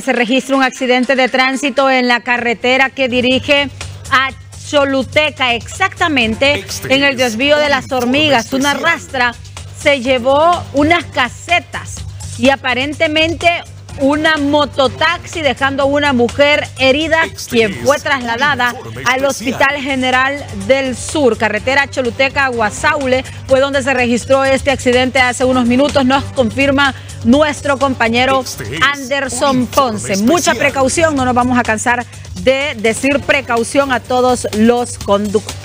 Se registra un accidente de tránsito en la carretera que dirige a Choluteca, exactamente en el desvío de las hormigas. Una rastra se llevó unas casetas y aparentemente una mototaxi dejando a una mujer herida quien fue trasladada al Hospital General del Sur, carretera Choluteca Guasaule, fue donde se registró este accidente hace unos minutos, nos confirma nuestro compañero Anderson Ponce. Mucha precaución, no nos vamos a cansar de decir precaución a todos los conductores.